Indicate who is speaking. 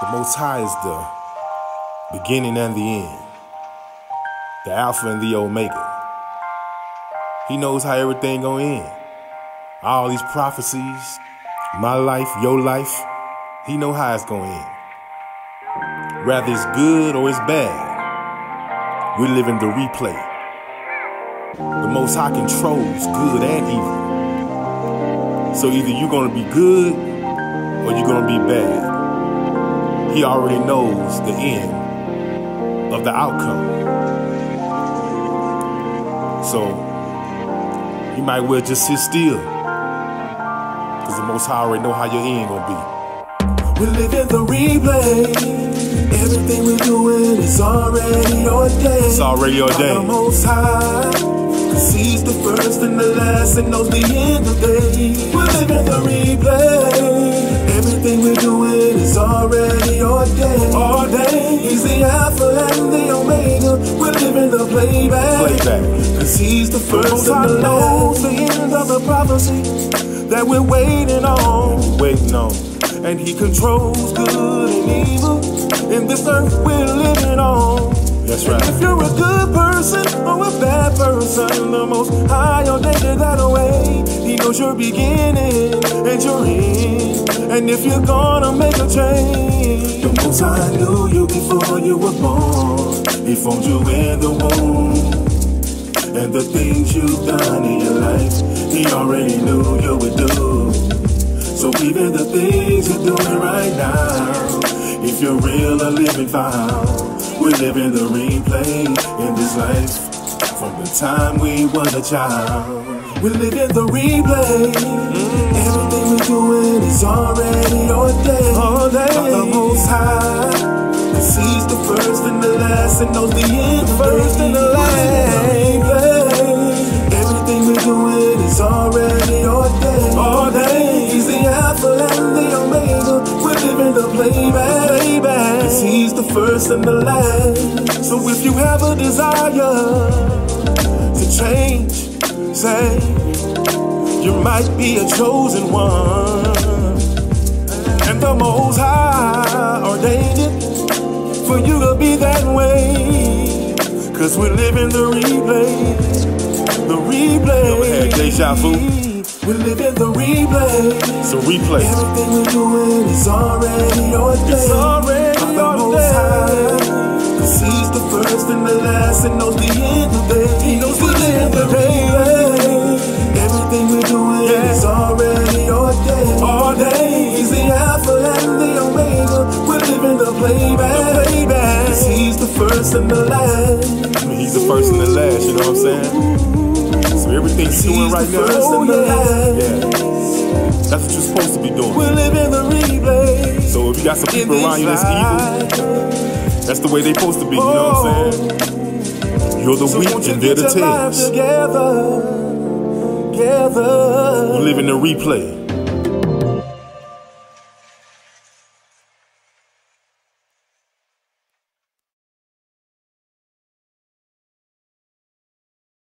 Speaker 1: The Most High is the beginning and the end, the Alpha and the Omega. He knows how everything gonna end. All these prophecies, my life, your life, he know how it's gonna end. Whether it's good or it's bad, we live in the replay. The Most High controls good and evil. So either you're gonna be good or you're gonna be bad he already knows the end of the outcome. So you might well just sit still. Because the most high already know how your end gonna
Speaker 2: be. We live in the replay. Everything we're doing is already ordained.
Speaker 1: It's already ordained.
Speaker 2: the most high. Cause he's the first and the last and knows the end of day. We live in the replay. Everything we're doing is already Playback. Cause he's the first and the last. The end of the prophecy that we're waiting on.
Speaker 1: Waiting on.
Speaker 2: And he controls good and evil in this earth we're living on.
Speaker 1: That's right.
Speaker 2: And if you're a good person or a bad person, the most high ordained that way. He knows your beginning and your end. And if you're gonna make a change, the most high knew you before you were born. He formed you in the womb. And the things you've done in your life, he already knew you would do. So even the things you're doing right now, if you're real or living foul. We're living the replay in this life from the time we were a child. We're living the replay. Everything we're doing is already ordained, ordained. by the Most High. Cause He's the first and the last and knows the end. First and the last. Playback. playback. Cause He's the first and the last. So if you have a desire to change, say you might be a chosen one. And the Most High ordained it for you to be that way. Cause we're living the replay. The replay.
Speaker 1: Ever had deja vu?
Speaker 2: We live in the replay.
Speaker 1: It's a replay.
Speaker 2: Everything we're doing is already ordained.
Speaker 1: It's already.
Speaker 2: Cause he's the first and the last and knows the end of the day. He knows the end of the day. Everything we're doing yeah. is already ordained. Ordained. He's the Alpha and the Omega. We're living the playback. The playback. Cause he's the first and the last.
Speaker 1: I mean, he's the first and the last, you know what I'm saying? So everything you're doing right now, oh,
Speaker 2: yeah.
Speaker 1: yeah, that's what you're supposed to be doing.
Speaker 2: We're living the replay.
Speaker 1: So if you got some people around you that's evil, that's the way they're supposed to be, you know what I'm saying? You're the
Speaker 2: so
Speaker 1: weak and they're the tails.
Speaker 2: Together, together.
Speaker 1: We live in the replay.